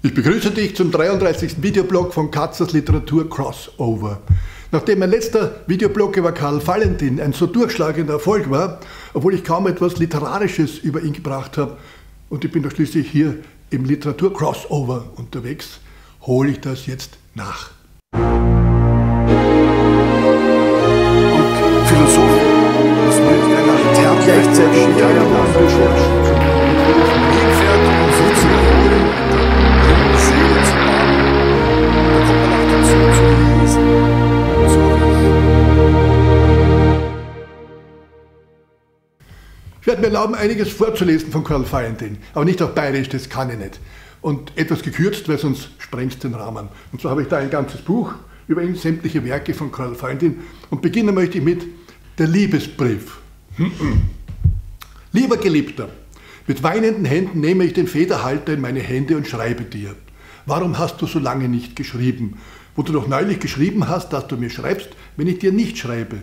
Ich begrüße dich zum 33. Videoblog von Katzers Literatur Crossover. Nachdem mein letzter Videoblog über Karl Valentin ein so durchschlagender Erfolg war, obwohl ich kaum etwas Literarisches über ihn gebracht habe, und ich bin doch schließlich hier im Literatur Crossover unterwegs, hole ich das jetzt nach. Und Philosophen, das einer Theater gleichzeitig ja, ja, Ich werde mir erlauben, einiges vorzulesen von Karl Valentin, aber nicht auf Bayerisch, das kann ich nicht. Und etwas gekürzt, weil sonst sprengt den Rahmen. Und so habe ich da ein ganzes Buch über ihn, sämtliche Werke von Karl Valentin. Und beginnen möchte ich mit der Liebesbrief. Lieber Geliebter, mit weinenden Händen nehme ich den Federhalter in meine Hände und schreibe dir. Warum hast du so lange nicht geschrieben? Wo du doch neulich geschrieben hast, dass du mir schreibst, wenn ich dir nicht schreibe.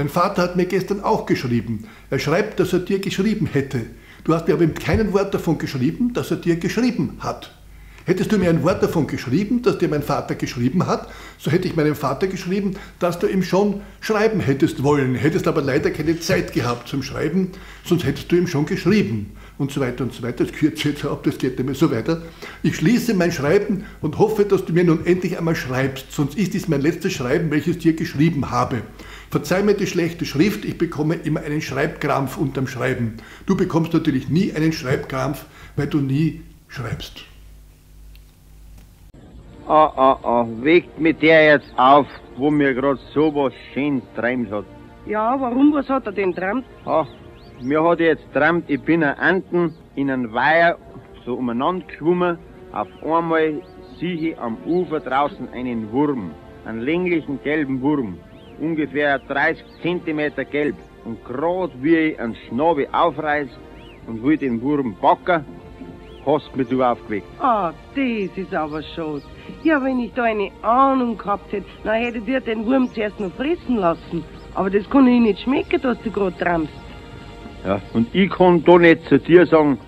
Mein Vater hat mir gestern auch geschrieben. Er schreibt, dass er dir geschrieben hätte. Du hast mir aber kein Wort davon geschrieben, dass er dir geschrieben hat. Hättest du mir ein Wort davon geschrieben, dass dir mein Vater geschrieben hat, so hätte ich meinem Vater geschrieben, dass du ihm schon schreiben hättest wollen, hättest aber leider keine Zeit gehabt zum Schreiben, sonst hättest du ihm schon geschrieben und so weiter und so weiter. Das kürzt jetzt ab, das geht nicht mehr so weiter. Ich schließe mein Schreiben und hoffe, dass du mir nun endlich einmal schreibst, sonst ist dies mein letztes Schreiben, welches dir geschrieben habe. Verzeih mir die schlechte Schrift, ich bekomme immer einen Schreibkrampf unterm Schreiben. Du bekommst natürlich nie einen Schreibkrampf, weil du nie schreibst. Ah, ah, ah, wegt mit der jetzt auf, wo mir gerade so was schön träumt hat. Ja, warum, was hat er denn träumt? Ah, mir hat jetzt träumt, ich bin ein Enten in einem Weiher so umeinander geschwommen. Auf einmal sehe ich am Ufer draußen einen Wurm, einen länglichen gelben Wurm ungefähr 30 Zentimeter gelb. Und grad wie ich einen Schnabel aufreiß und will den Wurm backen, hast mich du aufgeweckt. Ah, das ist aber schade. Ja, wenn ich da eine Ahnung gehabt hätte, dann hätte dir den Wurm zuerst noch fressen lassen. Aber das kann ich nicht schmecken, dass du gerade träumst. Ja, und ich kann da nicht zu dir sagen,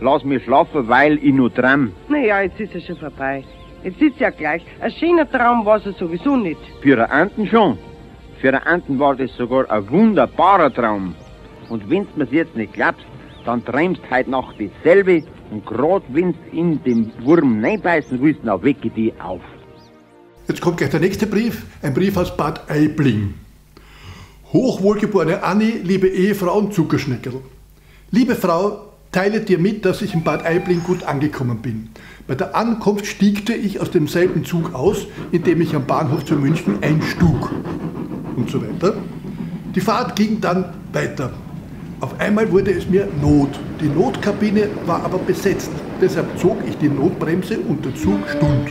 lass mich schlafen, weil ich nur träum. Naja, jetzt ist er schon vorbei. Jetzt ist ja gleich. Ein schöner Traum war es sowieso nicht. Für einen Enten schon. Für Anten war das sogar ein wunderbarer Traum. Und wenn's mir's jetzt nicht glaubst, dann träumst heute Nacht dasselbe und grad wenn's in den Wurm reinbeißen willst, dann wecke die auf. Jetzt kommt gleich der nächste Brief, ein Brief aus Bad Aibling. Hochwohlgeborene Anni, liebe Ehefrau und Zuckerschneckerl. Liebe Frau, teile dir mit, dass ich in Bad Aibling gut angekommen bin. Bei der Ankunft stiegte ich aus demselben Zug aus, in dem ich am Bahnhof zu München einstug und so weiter. Die Fahrt ging dann weiter. Auf einmal wurde es mir Not. Die Notkabine war aber besetzt. Deshalb zog ich die Notbremse und der Zug stund.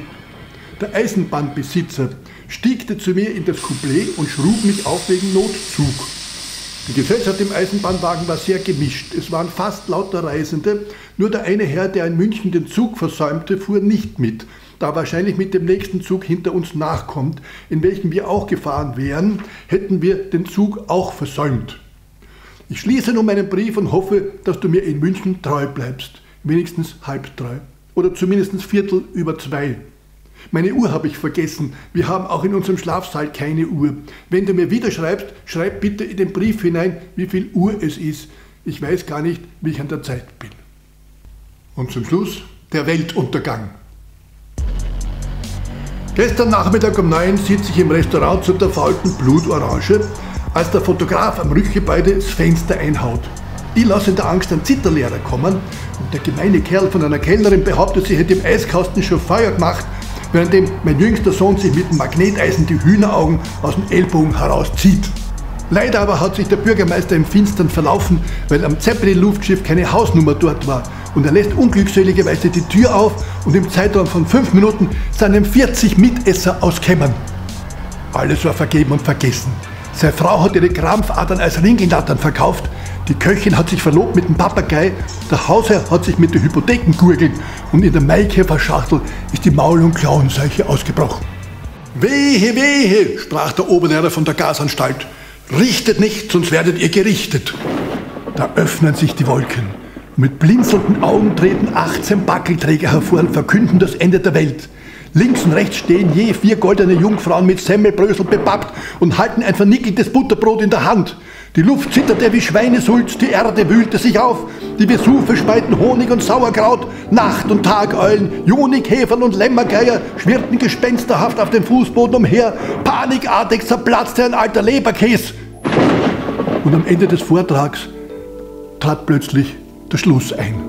Der Eisenbahnbesitzer stiegte zu mir in das Couplet und schrug mich auf wegen Notzug. Die Gesellschaft im Eisenbahnwagen war sehr gemischt. Es waren fast lauter Reisende. Nur der eine Herr, der in München den Zug versäumte, fuhr nicht mit da wahrscheinlich mit dem nächsten Zug hinter uns nachkommt, in welchem wir auch gefahren wären, hätten wir den Zug auch versäumt. Ich schließe nun meinen Brief und hoffe, dass du mir in München treu bleibst, wenigstens halb treu oder zumindest Viertel über zwei. Meine Uhr habe ich vergessen. Wir haben auch in unserem Schlafsaal keine Uhr. Wenn du mir wieder schreibst, schreib bitte in den Brief hinein, wie viel Uhr es ist. Ich weiß gar nicht, wie ich an der Zeit bin. Und zum Schluss der Weltuntergang. Gestern Nachmittag um neun sitze ich im Restaurant zur verfaulten Blutorange, als der Fotograf am Rückgebäude das Fenster einhaut. Ich lasse in der Angst einen Zitterlehrer kommen und der gemeine Kerl von einer Kellnerin behauptet, sie hätte im Eiskasten schon Feuer gemacht, währenddem mein jüngster Sohn sich mit dem Magneteisen die Hühneraugen aus dem Ellbogen herauszieht. Leider aber hat sich der Bürgermeister im Finstern verlaufen, weil am Zeppelin-Luftschiff keine Hausnummer dort war. Und er lässt unglückseligerweise die Tür auf und im Zeitraum von fünf Minuten seinem 40 Mitesser auskämmern. Alles war vergeben und vergessen. Seine Frau hat ihre Krampfadern als Ringelnattern verkauft. Die Köchin hat sich verlobt mit dem Papagei. Der Hausherr hat sich mit der Hypotheken gurgelt. Und in der Maikäferschachtel ist die Maul- und Klauenseuche ausgebrochen. Wehe, wehe, sprach der Oberlehrer von der Gasanstalt. Richtet nicht, sonst werdet ihr gerichtet. Da öffnen sich die Wolken. Mit blinzelnden Augen treten 18 Backelträger hervor und verkünden das Ende der Welt. Links und rechts stehen je vier goldene Jungfrauen mit Semmelbrösel bepappt und halten ein vernickeltes Butterbrot in der Hand. Die Luft zitterte wie Schweinesulz, die Erde wühlte sich auf, die Vesuve speiten Honig und Sauerkraut, Nacht- und Tageulen, Junikäfern und Lämmergeier schwirrten gespensterhaft auf dem Fußboden umher, panikartig zerplatzte ein alter Leberkäs. Und am Ende des Vortrags trat plötzlich der Schluss ein.